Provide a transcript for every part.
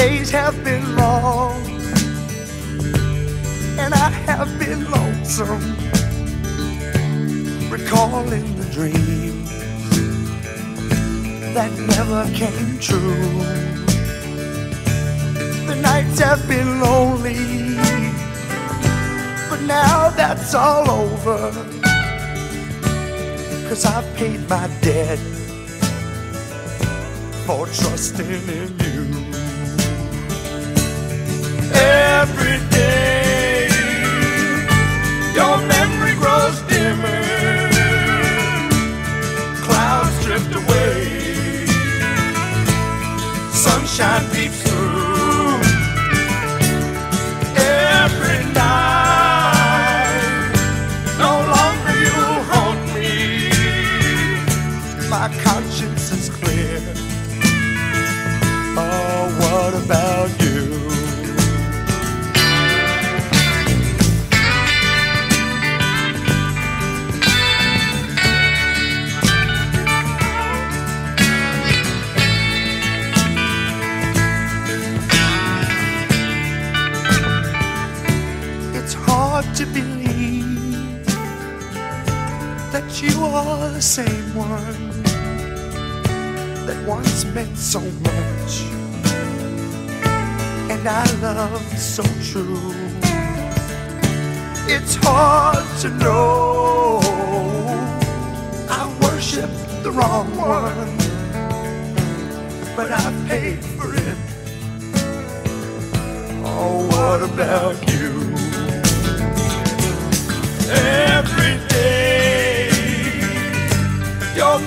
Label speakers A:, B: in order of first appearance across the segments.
A: days have been long, and I have been lonesome, recalling the dreams that never came true. The nights have been lonely, but now that's all over. Cause I paid my debt for trusting in you. Every day, your memory grows dimmer. Clouds drift away, sunshine peeps through. Every night, no longer you haunt me. My conscience is clear. Oh, what about hard to believe that you are the same one that once meant so much and I loved so true. It's hard to know I worshiped the wrong one, but I paid for it. Oh, what about you?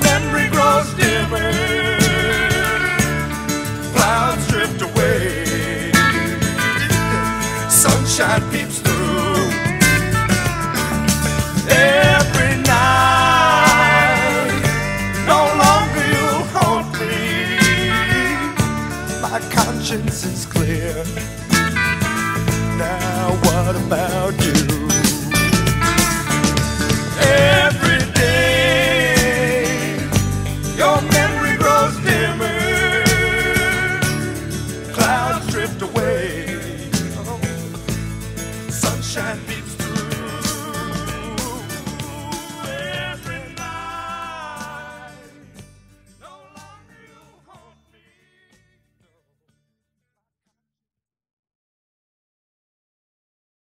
A: memory grows dimmer. Clouds drift away. Sunshine peeps through. Every night, no longer you haunt me. My conscience is clear. Now what about shine before.